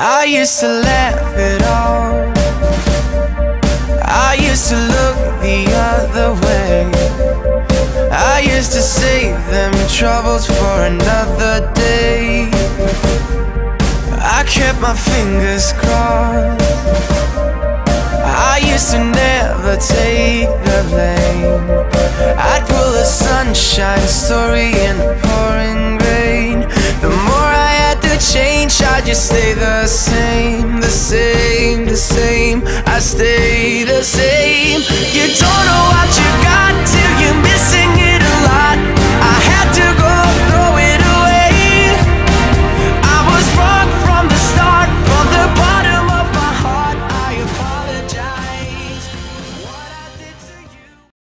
I used to laugh it off I used to look the other way. I used to save them troubles for another day. I kept my fingers crossed. I used to never take the blame. I'd pull a sunshine story in the pouring I just stay the same The same, the same, I stay the same